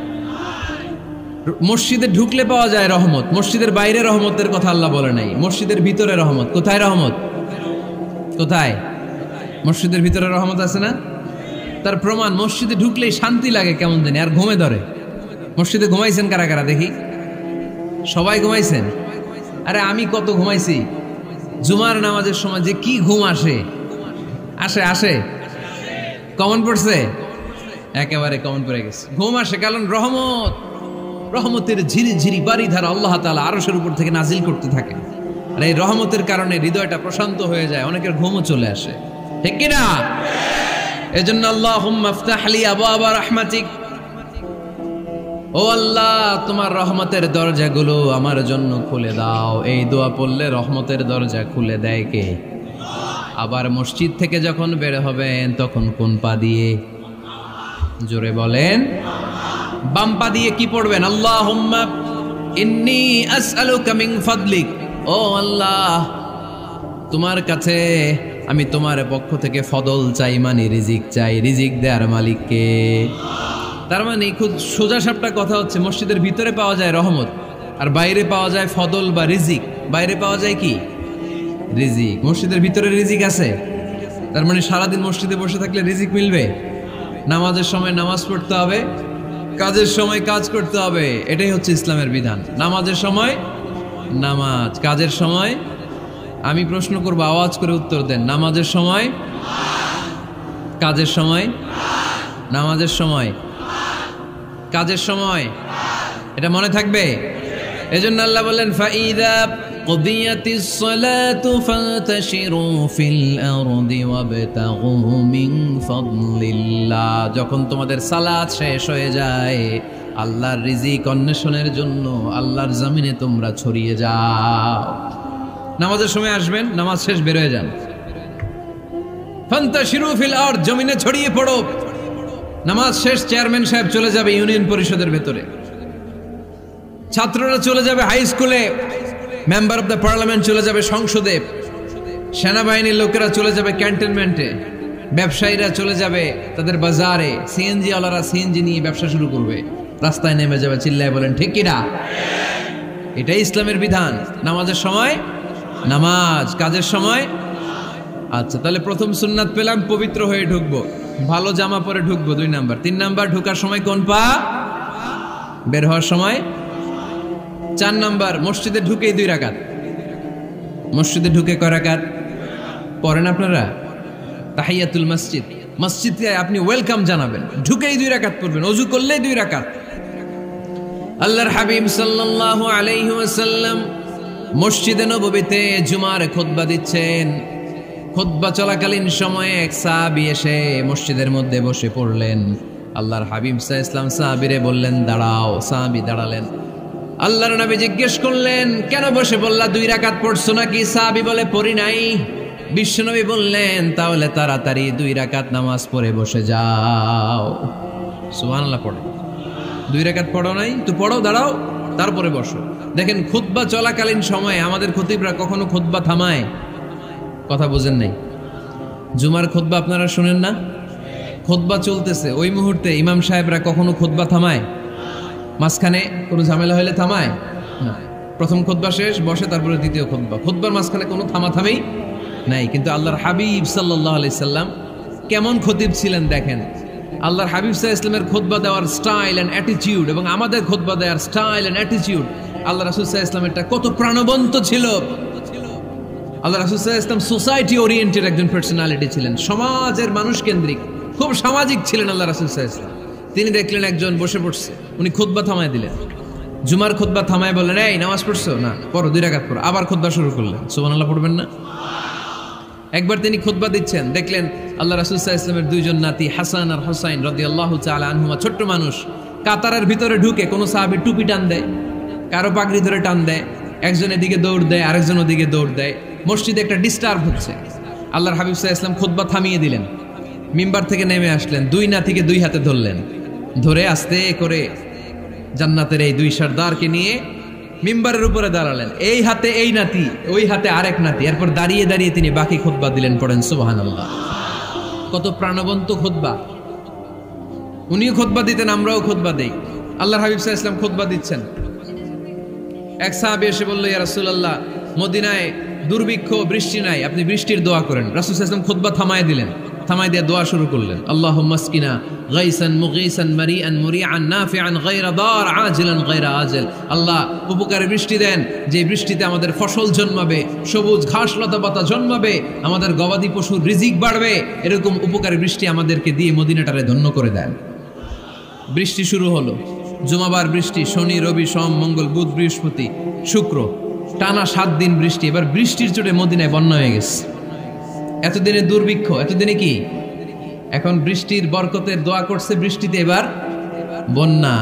মসজিদে ঢুকলে পাওয়া যায় রহমত। মসজিদের বাইরে রহমতের কথা আল্লাহ বলে নাই। মসজিদের ভিতরে রহমত। কোথায় রহমত? কোথায়? মসজিদের ভিতরে রহমত আছে না? তার প্রমাণ, মসজিদে ঢুকলেই শান্তি লাগে কেমন জানি, আর ঘুমে ধরে। মসজিদে ঘুমাইছেন কারা কারা দেখি? সবাই ঘুমাইছেন? আরে আমি কত ঘুমাইছি? জুমার নামাজের সময় যে কি ঘুম আসে? আসে আসে। কমন পড়ছে? একেবারে কমন পড়ে গেছে। ঘুম আসে, কারণ রহমত। রহমতের ঝিরি ঝিরি বাড়ি ধারা আল্লাহ তালা আরসের উপর থেকে নাজিল করতে থাকে আর এই রহমতের কারণে হৃদয়টা প্রশান্ত হয়ে যায়, অনেকের ঘুমও চলে আসে। ঠিক কিনা? জন্য আল্লাহ রহমাতিক। ও আল্লাহ, তোমার রহমতের দরজাগুলো আমার জন্য খুলে দাও। এই দোয়া পড়লে রহমতের দরজা খুলে দেয় কে? আবার মসজিদ থেকে যখন বের হবেন, তখন কোন পা দিয়ে? জোরে বলেন। বাম পা দিয়ে কি পড়বেন? আল্লাহ ইন্নি আসআলুকা মিন ফাদলিক। ও আল্লাহ, তোমার কাছে আমি তোমার পক্ষ থেকে ফদল চাই মানে রিজিক চাই, রিজিক দেয়ার মালিককে। তার মানে খুব সোজা সাপটা কথা হচ্ছে, মসজিদের ভিতরে পাওয়া যায় রহমত, আর বাইরে পাওয়া যায় ফদল বা রিজিক। বাইরে পাওয়া যায় কি? রিজিক। মসজিদের ভিতরে রিজিক আছে? তার মানে সারাদিন মসজিদে বসে থাকলে রিজিক মিলবে? নামাজের সময় নামাজ পড়তে হবে কাজের সময় কাজ করতে হবে, এটাই হচ্ছে ইসলামের বিধান। নামাজের সময় নামাজ, কাজের সময় আমি প্রশ্ন করব, আওয়াজ করে উত্তর দেন। নামাজের সময় কাজের সময় নামাজের সময় কাজের সময়, এটা মনে থাকবে? এজন্য আল্লাহ বললেন ফাইদা قضيت الصلاة فانتشروا في الأرض وابتغوا من فضل الله যখন তোমাদের সালাত শেষ হয়ে যায় আল্লাহর রিজিক অন্বেষণের জন্য আল্লাহর জমিনে তোমরা ছড়িয়ে যাও নামাজের সময় আসবেন নামাজ শেষ বের হয়ে যান ফান্তাশিরু ফিল আরদ জমিনে ছড়িয়ে পড়ো নামাজ শেষ চেয়ারম্যান সাহেব চলে যাবে ইউনিয়ন পরিষদের ভেতরে ছাত্ররা চলে যাবে হাই স্কুলে মেম্বার অব দ্য পার্লামেন্ট চলে যাবে সংসদে। সেনাবাহিনীর লোকেরা চলে যাবে ক্যান্টনমেন্টে। ব্যবসায়ীরা চলে যাবে তাদের বাজারে। সিএনজি ওয়ালারা সিএনজি নিয়ে ব্যবসা শুরু করবে। রাস্তায় নেমে যাবে, চিল্লায় বলেন, ঠিক কিনা? এটাই ইসলামের বিধান। নামাজের সময়? নামাজ। কাজের সময়? আচ্ছা তাহলে প্রথম সুন্নাত পেলাম, পবিত্র হয়ে ঢুকবো। ভালো জামা পরে ঢুকবো, দুই নাম্বার। তিন নাম্বার, ঢুকার সময় কোন পা? বের হওয়ার সময়? চার নাম্বার, মসজিদে ঢুকেই দুই রাকাত। মসজিদে ঢুকে কয় রাকাত? পড়েন আপনারা? তাহিয়াতুল মসজিদ। মসজিদে আপনি ওয়েলকাম জানাবেন। ঢুকেই দুই রাকাত পড়বেন, অজু করলেই দুই রাকাত। আল্লাহর হাবিব সাল্লাল্লাহু আলাইহি ওয়াসাল্লাম মসজিদে নববীতে জুমার খুতবা দিচ্ছেন। খুতবা চলাকালীন সময়ে এক সাহাবী এসে মসজিদের মধ্যে বসে পড়লেন। আল্লাহর হাবিব সাহ ইসলাম সাহাবিরে বললেন, দাঁড়াও। সাহাবি দাঁড়ালেন। আল্লাহর নবী জিজ্ঞেস করলেন, কেন বসে বললা দুই রাকাত পড়ছো নাকি? সাহাবি বলে, পড়ি নাই। বিশ্বনবী বললেন, তাহলে তাড়াতাড়ি দুই রাকাত নামাজ পড়ে বসে যাও। সুবহানাল্লাহ পড়ো। দুই রেখাত পড়ো নাই, তো পড়ো, দাঁড়াও, তারপরে বসো। দেখেন, খুতবা চলাকালীন সময়ে আমাদের খতিবরা কখনো খুতবা থামায়। কথা বোঝেন নাই। জুমার খুতবা আপনারা শুনেন না? খুতবা চলতেছে। ওই মুহূর্তে ইমাম সাহেবরা কখনো খুতবা থামায়? মাঝখানে কোনো ঝামেলা হলে থামায়? প্রথম খোদবা শেষ, বসে, তারপরে দ্বিতীয় খুতবা খুতবার মাঝখানে কোনো থামাথামেই নাই। কিন্তু আল্লাহর হাবিব সাল্লাহ আলি সাল্লাম কেমন খতিব ছিলেন দেখেন। আল্লাহর হাবিব সাহা ইসলামের খোদবা দেওয়ার স্টাইল অ্যান্ড অ্যাটিটিউড এবং আমাদের খোদবা দেওয়ার স্টাইল অ্যান্ড অ্যাটিটিউড আল্লাহ রাসুল সাহা ইসলামেরটা কত প্রাণবন্ত ছিল। আল্লাহ রাসুল সাহা ইসলাম সোসাইটি ওরিয়েন্টেড একজন পার্সোনালিটি ছিলেন। সমাজের মানুষ কেন্দ্রিক, খুব সামাজিক ছিলেন আল্লাহ রাসুল সাহা ইসলাম তিনি দেখলেন একজন বসে পড়ছে। উনি খোদবা থামায় দিলেন। জুমার খোদবা থামায় বললেন, এই, নামাজ পড়ছো? না, পড়ো, দুই রাকাত পড়ো। আবার খোদবা শুরু করলেন। সুবান আল্লাহ পড়বেন না? একবার তিনি খুতবা দিচ্ছেন, দেখলেন আল্লাহ রাসুল্লাহ ইসলামের দুইজন নাতি, হাসান আর হোসাইন রদি আল্লাহ আনহুমা, ছোট্ট মানুষ। কাতারের ভিতরে ঢুকে কোনো সাহাবি টুপি টান দেয়, কারও পাগড়ি ধরে টান দেয়, একজন এদিকে দৌড় দেয়, আরেকজন ওদিকে দৌড় দেয়। মসজিদে একটা ডিস্টার্ব হচ্ছে। আল্লাহর হাবিব সাহা ইসলাম খুতবা থামিয়ে দিলেন। মিম্বার থেকে নেমে আসলেন, দুই নাতিকে দুই হাতে ধরলেন। ধরে আস্তে করে জান্নাতের এই দুই সর্দারকে নিয়ে মিম্বারের উপরে দাঁড়ালেন। এই হাতে এই নাতি, ওই হাতে আরেক নাতি। এরপর দাঁড়িয়ে দাঁড়িয়ে তিনি বাকি খুতবা দিলেন, পড়েন সুবাহান আল্লাহ কত প্রাণবন্ত খুতবা। উনিও খুতবা দিতেন, আমরাও খুতবা দেই। আল্লাহ হাবিব সাহা ইসলাম খুতবা দিচ্ছেন। এক সাহাবি এসে বলল, ইয়া রাসূলুল্লাহ, মদিনায় দুর্ভিক্ষ, বৃষ্টি নাই, আপনি বৃষ্টির দোয়া করেন। রাসূল ওয়াসাল্লাম খুতবা থামায় দিলেন। থামাই দিয়ে দোয়া শুরু করলেন। আল্লাহ মাসকিনা গাইসান মুগিসান মারিআন মুরিআন নাফিআন গায়রা দার আজিলান গায়রা আজল। আল্লাহ উপকারে বৃষ্টি দেন, যে বৃষ্টিতে আমাদের ফসল জন্মাবে, সবুজ ঘাস লতা পাতা জন্মাবে, আমাদের গবাদি পশুর রিজিক বাড়বে, এরকম উপকারী বৃষ্টি আমাদেরকে দিয়ে মদিনাটারে ধন্য করে দেন। বৃষ্টি শুরু হলো। জুমাবার বৃষ্টি, শনি, রবি, সোম, মঙ্গল, বুধ, বৃহস্পতি, শুক্র, টানা সাত দিন বৃষ্টি, এবার বৃষ্টির চোটে মদিনায় বন্যা হয়ে গেছে। এতদিনে দুর্ভিক্ষ, এতদিনে কি? এখন বৃষ্টির বরকতের দোয়া করছে বৃষ্টিতে এবার বন্যা।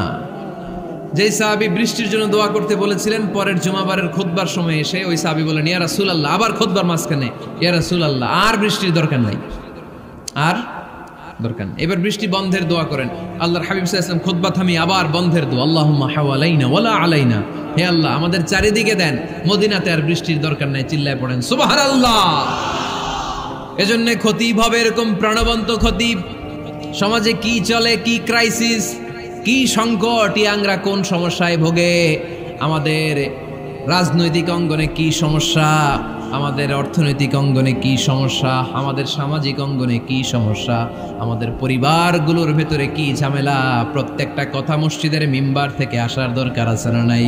যেই সাহাবি বৃষ্টির জন্য দোয়া করতে বলেছিলেন, পরের জুমাবারের খোদবার সময় এসে ওই সাহাবি বলেন ইয়া রাসূল আল্লাহ আবার খোদবার মাঝখানে। ইয়া রাসূল আল্লাহ আর বৃষ্টির দরকার নাই। আর দরকার এবার বৃষ্টি বন্ধের দোয়া করেন। আল্লাহর হাবিব সাল্লাল্লাহু খোদবা থামি আবার বন্ধের দোয়া, আল্লাহুম্মা হাওয়ালাইনা ওয়ালা আলাইনা। হে আল্লাহ, আমাদের চারিদিকে দেন, মদিনাতে আর বৃষ্টির দরকার নাই, চিল্লায় পড়েন। সুবহানাল্লাহ! এজন্য খতিব হবে এরকম প্রাণবন্ত খতিব। সমাজে কি চলে, কি ক্রাইসিস কি সংকট, ইয়াংরা কোন সমস্যায় ভোগে? আমাদের রাজনৈতিক অঙ্গনে কি সমস্যা? আমাদের অর্থনৈতিক অঙ্গনে কি সমস্যা? আমাদের সামাজিক অঙ্গনে কি সমস্যা? আমাদের পরিবারগুলোর ভেতরে কি ঝামেলা? প্রত্যেকটা কথা মসজিদের মিম্বার থেকে আসার দরকার আছে না নাই?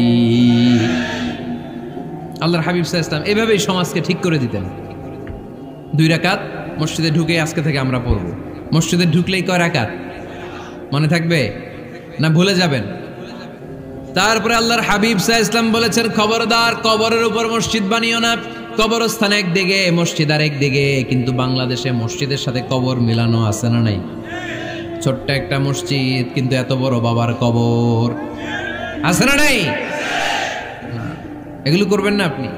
আল্লাহর হাবিব সাহা ইসলাম এভাবেই সমাজকে ঠিক করে দিতেন। দুই রাকাত, মসজিদে ঢুকে আজকে থেকে আমরা পড়ব। মসজিদে ঢুকলেই কয় রাকাত? মনে থাকবে? না ভুলে যাবেন? তারপরে আল্লাহর হাবিব সাহ ইসলাম বলেছেন, খবরদার, কবরের উপর মসজিদ বানিও না। কবরস্থান একদিকে, মসজিদ আর একদিকে, কিন্তু বাংলাদেশে মসজিদের সাথে কবর মিলানো আছে না নাই? ছোট্ট একটা মসজিদ, কিন্তু এত বড় বাবার কবর। আছে না নাই? এগুলো করবেন না আপনি।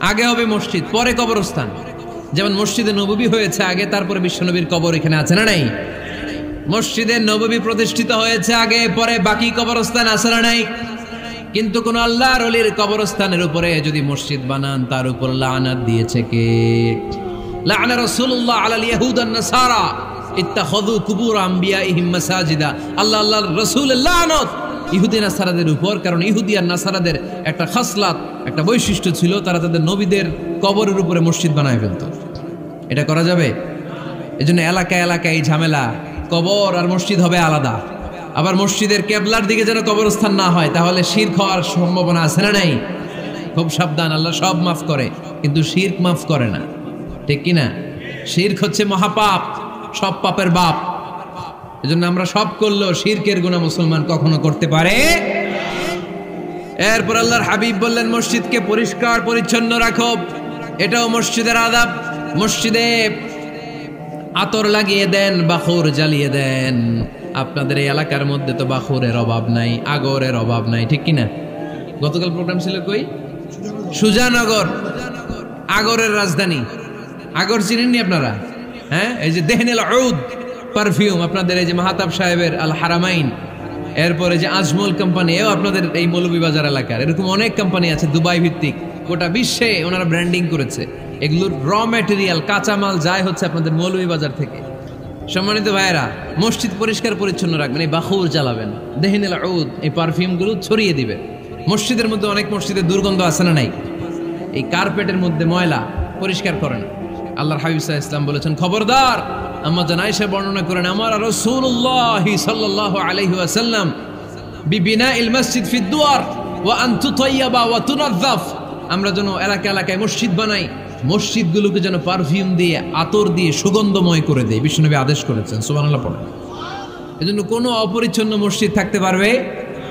আগে হবে মসজিদ, পরে কবরস্থান। যেমন মসজিদে নববী হয়েছে আগে, তারপরে বিশ্বনবীর কবর এখানে আছে না নাই? মসজিদে নববী প্রতিষ্ঠিত হয়েছে আগে, পরে বাকি কবরস্থান আছে না নাই? কিন্তু কোন আল্লাহর অলির কবরস্থানের উপরে যদি মসজিদ বানান, তার উপর লানাত দিয়েছে কে? লাআনা রাসূলুল্লাহ আলাল নাসারা। ইত্তাখাযু কুবুর আমবিয়াইহিম মাসাজিদা। আল্লাহ, আল্লাহর লানত ইহুদি নাসারাদের উপর, কারণ ইহুদি আর নাসারাদের একটা খাসলাত, একটা বৈশিষ্ট্য ছিল, তারা তাদের নবীদের কবরের উপরে মসজিদ বানায় ফেলতো। এটা করা যাবে? এজন্য এলাকায় এলাকায় এই ঝামেলা। কবর আর মসজিদ হবে আলাদা। আবার মসজিদের কেবলার দিকে যেন কবরস্থান না হয়, তাহলে শির খাওয়ার সম্ভাবনা আছে না নাই? খুব সাবধান, আল্লাহ সব মাফ করে, কিন্তু শির মাফ করে না। ঠিক কি না শির্ক হচ্ছে মহাপাপ, সব পাপের বাপ। এজন্য আমরা সব করলেও শিরকের গুণা মুসলমান কখনো করতে পারে? এরপর আল্লাহর হাবিব বললেন, মসজিদকে পরিষ্কার, পরিচ্ছন্ন রাখো। এটাও মসজিদের আদাব। মসজিদে আতর লাগিয়ে দেন বাখুর জ্বালিয়ে দেন। আপনাদের এই এলাকার মধ্যে তো বাখুরের অভাব নাই, আগরের অভাব নাই, ঠিক কিনা? গতকাল প্রোগ্রাম ছিল কই? সুজানগর, আগরের রাজধানী। আগর চিনেননি আপনারা? হ্যাঁ? এই যে দেহনেল ঔদ পারফিউম আপনাদের এই যে মাহাতাব সাহেবের আল হারামাইন। এরপরে যে আজমল কোম্পানি এও আপনাদের এই মৌলভীবাজার এলাকার। এরকম অনেক কোম্পানি আছে দুবাই ভিত্তিক গোটা বিশ্বে ওনারা ব্র্যান্ডিং করেছে। এগুলোর র ম্যাটেরিয়াল কাঁচামাল যায় হচ্ছে আপনাদের মৌলভীবাজার থেকে। সম্মানিত ভাইয়েরা, মসজিদ পরিষ্কার পরিচ্ছন্ন রাখবেন, এই বাহুর জ্বালাবেন। দেহিনেল ঔদ এই পারফিউমগুলো ছড়িয়ে দিবেন। মসজিদের মধ্যে অনেক মসজিদে দুর্গন্ধ আছে না নাই? এই কার্পেটের মধ্যে ময়লা পরিষ্কার করেন। আল্লাহর হাবিব ইসলাম বলেছেন, খবরদার আমার জান আয়েশা বর্ণনা করেন, আমার রাসূলুল্লাহ সাল্লাল্লাহু আলাইহি ওয়াসাল্লাম বিবিনা ইল মসজিদ ফি ও ওয়া আন তুতাইয়াবা ওয়া তুনাযাফ আমরা যেন এলাকা এলাকায় মসজিদ বানাই মসজিদগুলোকে যেন পারফিউম দিয়ে, আতর দিয়ে সুগন্ধময় করে দেয়। বিষ্ণুনবী আদেশ করেছেন, সুবহানাল্লাহ পড়েন। এজন্য কোনো অপরিচ্ছন্ন মসজিদ থাকতে পারবে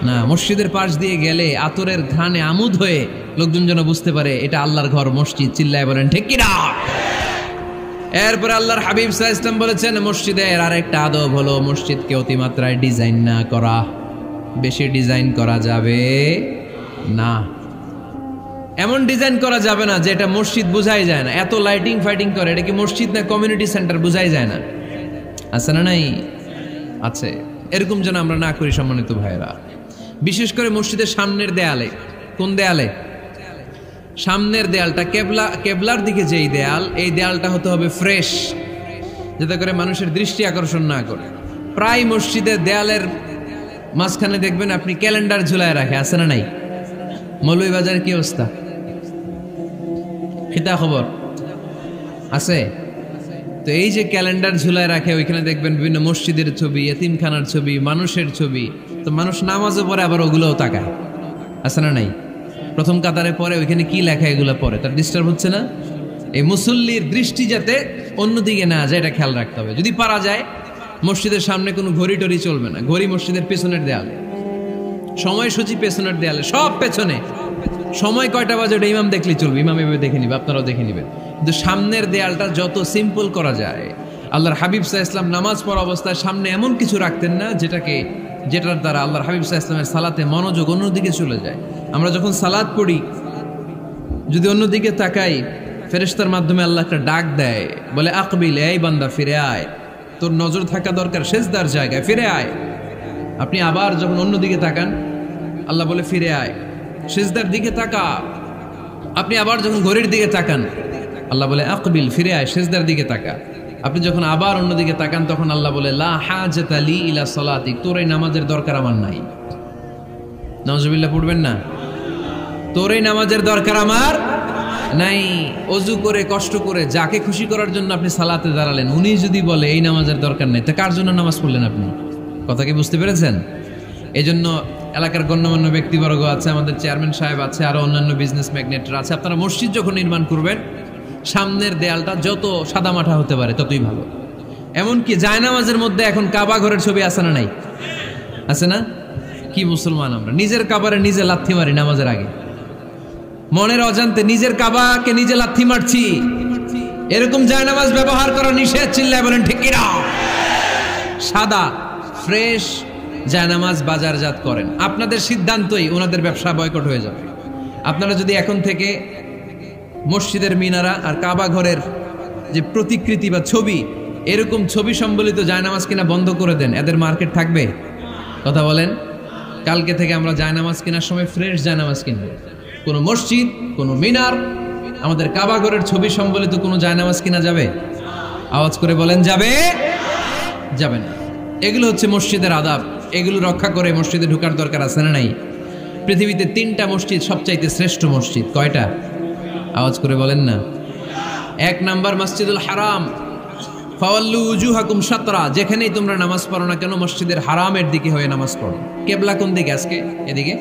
না। মসজিদের পাশ দিয়ে গেলে আতরের ঘ্রাণে আমুদ হয়ে লোকজন যেন বুঝতে পারে, এটা আল্লাহর ঘর, মসজিদ, চিল্লায় বলেন, ঠিক কিনা? এরপরে আল্লাহর হাবিব সাহা ইসলাম বলেছেন, মসজিদের আরেকটা আদব হলো মসজিদকে অতিমাত্রায় ডিজাইন না করা। বেশি ডিজাইন করা যাবে না। এমন ডিজাইন করা যাবে না যে এটা মসজিদ বোঝাই যায় না। এত লাইটিং ফাইটিং করে, এটা কি মসজিদ না কমিউনিটি সেন্টার বোঝাই যায় না? আছে না নাই? আছে। এরকম যেন আমরা না করি, সম্মানিত ভাইয়েরা। বিশেষ করে মসজিদের সামনের দেয়ালে। কোন দেয়ালে? সামনের দেয়ালটা, কেবলা, কেবলার দিকে যেই দেয়াল, এই দেয়ালটা হতে হবে ফ্রেশ যাতে করে মানুষের দৃষ্টি আকর্ষণ না করে। প্রায় মসজিদের দেয়ালের মাঝখানে দেখবেন আপনি ক্যালেন্ডার ঝুলায় রাখে, আছে না নাই? মৌলভীবাজারের কি অবস্থা? খিতা খবর? আছে? তো এই যে ক্যালেন্ডার ঝুলায় রাখে, ওইখানে দেখবেন বিভিন্ন মসজিদের ছবি, এতিমখানার ছবি, মানুষের ছবি। তো মানুষ নামাজও পরে আবার ওগুলোও তাকায়। আছে না নাই? প্রথম কাতারে পরে ওইখানে কি লেখা এগুলো পরে তার ডিস্টার্ব হচ্ছে না? এই মুসল্লির দৃষ্টি যাতে অন্যদিকে না যায়, এটা খেয়াল রাখতে হবে। যদি পারা যায়, মসজিদের সামনে কোনো ঘড়ি টড়ি চলবে না। ঘড়ি মসজিদের পেছনের দেয়ালে। সময়সূচি পেছনের দেয়ালে, সব পেছনে। সময় কয়টা বাজে ওটা ইমাম দেখলেই চলবে, ইমাম এভাবে দেখে নিবে, আপনারাও দেখে নেবেন। কিন্তু সামনের দেয়ালটা যত সিম্পল করা যায়, আল্লাহর হাবিব সাহা ইসলাম নামাজ পড়া অবস্থায় সামনে এমন কিছু রাখতেন না, যেটাকে, যেটার দ্বারা আল্লাহর হাবিব সাহা ইসলামের সালাতে মনোযোগ অন্যদিকে চলে যায়। আমরা যখন সালাদ পড়ি, যদি অন্যদিকে তাকাই ফেরেস্তার মাধ্যমে আল্লাহ একটা ডাক দেয়, বলে, আকবিল, এই বান্দা, ফিরে আয়। তোর নজর থাকা দরকার শেষদার জায়গায়, ফিরে আয়। আপনি আবার যখন অন্যদিকে তাকান, আল্লাহ বলে, ফিরে আয়। শেষদার দিকে তাকা। আপনি আবার যখন ঘড়ির দিকে তাকান, আল্লাহ বলে, আকবিল, ফিরে আয় শেষদার দিকে তাকা। আপনি যখন আবার অন্যদিকে তাকান, তখন আল্লাহ বলে, লা হাজাত আলী ইলা সলাতি, তোর এই নামাজের দরকার আমার নাই। নজবিল্লা পড়বেন না? তোর এই নামাজের দরকার আমার নাই। অজু করে, কষ্ট করে, যাকে খুশি করার জন্য আপনি সালাতে দাঁড়ালেন, উনি যদি বলে, এই নামাজের দরকার নেই, তা কার জন্য নামাজ পড়লেন আপনি? কথা কি বুঝতে পেরেছেন? এই জন্য এলাকার গণ্যমান্য ব্যক্তিবর্গ আছে, আমাদের চেয়ারম্যান সাহেব আছে, আরও অন্যান্য বিজনেস ম্যাগনেটরা আছে। আপনারা মসজিদ যখন নির্মাণ করবেন, সামনের দেয়ালটা যত সাদামাঠা হতে পারে, ততই ভালো। এমনকি জায়নামাজের মধ্যে এখন কাবা ঘরের ছবি আছে না নাই? আছে না? কি মুসলমান আমরা? নিজের কাবারে নিজে লাথি মারি নামাজের আগে। মনের অজান্তে নিজের কাবাকে নিজে লাথি মারছি। এরকম জায়নামাজ ব্যবহার করা নিষেধ, চিল্লায় বলেন, ঠিক সাদা ফ্রেশ জায়নামাজ বাজারজাত করেন। আপনাদের সিদ্ধান্তই ওনাদের ব্যবসা বয়কট হয়ে যাবে। আপনারা যদি এখন থেকে মসজিদের মিনারা আর কাবা ঘরের যে প্রতিকৃতি বা ছবি, এরকম ছবি সম্বলিত জায়নামাজ কিনা বন্ধ করে দেন, এদের মার্কেট থাকবে? কথা বলেন। কালকে থেকে আমরা জায়নামাজ কেনার সময় ফ্রেশ জায়নামাজ কিনবো। কোনো মসজিদ, কোনো মিনার, আমাদের কাবাগরের ছবি সম্বলিত কোনো জায়নামাজ কিনা যাবে? আওয়াজ করে বলেন, যাবে? যাবে না। এগুলো হচ্ছে মসজিদের আদাব। এগুলো রক্ষা করে মসজিদে ঢোকার দরকার আছে না নাই? পৃথিবীতে তিনটা মসজিদ সবচাইতে শ্রেষ্ঠ মসজিদ, কয়টা? আওয়াজ করে বলেন না। এক নাম্বার মসজিদুল হারাম। ফাওয়াল্লু উজুহাকুম সাতরা। যেখানেই তোমরা নামাজ পড়ো না কেন, মসজিদের হারামের দিকে হয়ে নামাজ পড়ো। কেবলা কোন দিকে আজকে? এদিকে?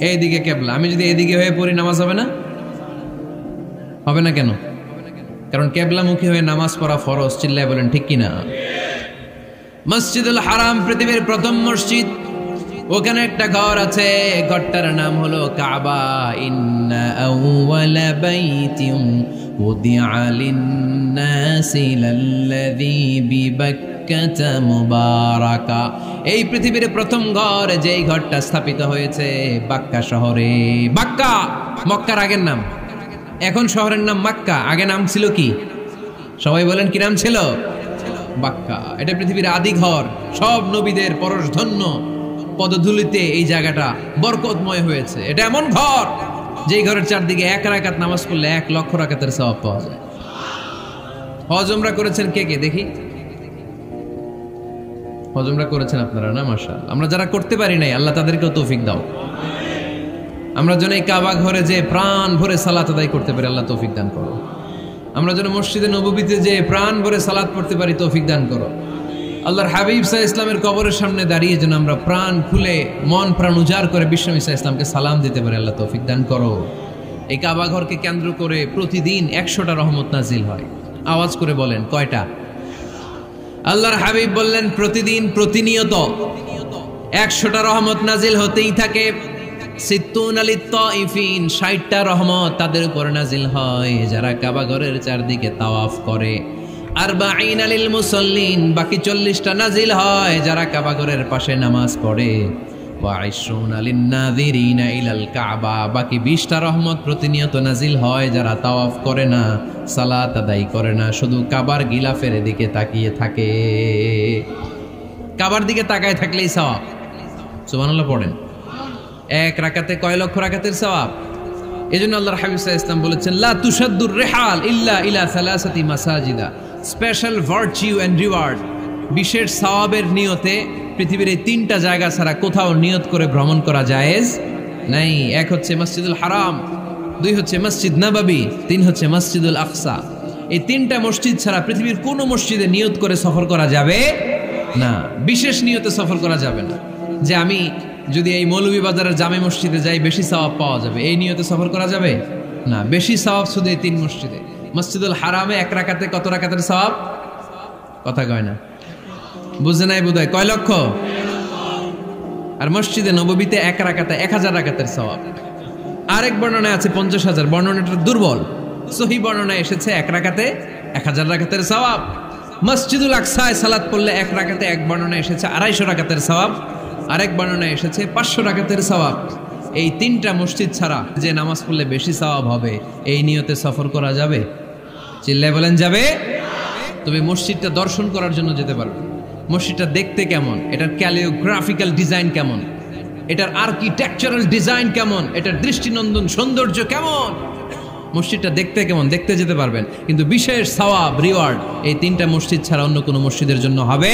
এইদিকে কেবলা। আমি যদি এদিকে হয়ে পড়ি, নামাজ হবে না? হবে না কেন? কারণ কেবলামুখী হয়ে নামাজ পড়া ফরজ, চিল্লায় বলেন, ঠিক কিনা? মসজিদুল হারাম, পৃথিবীর প্রথম মসজিদ। ওখানে একটা ঘর আছে, ঘরটার নাম হলো কাবা। ইন্না এই পৃথিবীর প্রথম ঘর, যেই ঘরটা স্থাপিত হয়েছে বাক্কা শহরে। বাক্কা! মক্কার আগের নাম। এখন শহরের নাম মাক্কা। আগে নাম ছিল কি? সবাই বলেন কি নাম ছিল? বাক্কা। এটা পৃথিবীর আদি ঘর। সব নবীদের পরশধন্য। পদধূলিতে এই জায়গাটা বরকতময় হয়েছে। এটা এমন ঘর যেই ঘরের চারদিকে এক রাকাত নামাজ পড়লে এক লক্ষ রাকাতের সওয়াব পাওয়া যায়। হজমরা করেছেন কে কে? দেখি। হজমরা করেছেন আপনারা না? মার্শাল আমরা যারা করতে পারি নাই, আল্লাহ তাদেরকেও তৌফিক দাও। আমরা যেন এই কাবা ঘরে যে প্রাণ ভরে সালাত আদায় করতে পারি, আল্লাহ তৌফিক দান করো আমরা যেন মসজিদে নবীতে যে প্রাণ ভরে সালাদ পড়তে পারি, তৌফিক দান করো। আল্লাহর হাবিব সাহ ইসলামের কবরের সামনে দাঁড়িয়ে যেন আমরা প্রাণ খুলে, মন প্রাণ উজাড় করে বিশ্বম ইসা ইসলামকে সালাম দিতে পারি, আল্লাহ তৌফিক দান করো। এই কাবা ঘরকে কেন্দ্র করে প্রতিদিন একশোটা রহমত নাজিল হয়। আওয়াজ করে বলেন, কয়টা? আল্লাহর হাবিব বললেন, প্রতিদিন প্রতিনিয়ত একশোটা রহমত নাজিল হতেই থাকে। সিত্তুন আলী তাইফিন, ষাটটা রহমত তাদের উপর নাজিল হয়, যারা কাবা ঘরের চারদিকে তাওয়াফ করে। আর বাইন আলিল মুসল্লিন, বাকি চল্লিশটা নাজিল হয়, যারা কাবা ঘরের পাশে নামাজ পড়ে। বাকি বিশটা রহমত প্রতিনিয়ত নাজিল হয়, যারা তাওয়াফ করে না, সালাত আদায় করে না, শুধু কাবার গিলাফের দিকে তাকিয়ে থাকে। কাবার দিকে তাকায় থাকলেই সওয়াব। সুবহানাল্লাহ, পড়েন। এক রাকাতে কয় লক্ষ রাকাতের সওয়াব? এজন্য আল্লাহর হাবিব সাল্লাল্লাহু ইসলাম বলেছেন, লা তুশাদ্দুর রিহাল ইল্লা ইলা সালাসাতি মাসাজিদা। স্পেশাল ভার্চিউ এন্ড রিওয়ার্ড বিশেষ সওয়াবের নিয়তে পৃথিবীর এই তিনটা জায়গা ছাড়া কোথাও নিয়ত করে ভ্রমণ করা জায়েজ নাই। এক হচ্ছে মসজিদুল হারাম, দুই হচ্ছে মসজিদ নবাবি, তিন হচ্ছে মসজিদুল আকসা। এই তিনটা মসজিদ ছাড়া পৃথিবীর কোনো মসজিদে নিয়ত করে সফর করা যাবে না। বিশেষ নিয়তে সফর করা যাবে না। যে আমি যদি এই মৌলভীবাজারের জামে মসজিদে যাই, বেশি সওয়াব পাওয়া যাবে। এই নিয়তে সফর করা যাবে? না, বেশি সওয়াব শুধু এই তিন মসজিদে। মসজিদুল হারামে এক রাকাতে কত রাকাতের সওয়াব? কথা কয় না। বুঝে নাই বোধ কয় লক্ষ? আর মসজিদে নববীতে এক রাকাতে এক হাজার রাকাতের সওয়াব। আরেক বর্ণনায় আছে পঞ্চাশ হাজার। বর্ণনাটা দুর্বল। সহি বর্ণনায় এসেছে এক রাকাতে এক হাজার রাকাতের সওয়াব। মসজিদুল আকসায় সালাত পড়লে এক রাকাতে এক বর্ণনা এসেছে আড়াইশো রাকাতের সওয়াব। আরেক বর্ণনায় এসেছে পাঁচশো রাকাতের সওয়াব। এই তিনটা মসজিদ ছাড়া যে নামাজ পড়লে বেশি সওয়াব হবে, এই নিয়তে সফর করা যাবে? চিল্লায় বলেন, যাবে? তবে মসজিদটা দর্শন করার জন্য যেতে পারবে। মসজিদটা দেখতে কেমন? এটার ক্যালিওগ্রাফিক্যাল ডিজাইন কেমন? এটার আর্কিটেকচারাল ডিজাইন কেমন? এটার দৃষ্টিনন্দন সৌন্দর্য কেমন? মসজিদটা দেখতে কেমন? দেখতে যেতে পারবেন। কিন্তু বিশেষ সওয়াব, রিওয়ার্ড, এই তিনটা মসজিদ ছাড়া অন্য কোনো মসজিদের জন্য হবে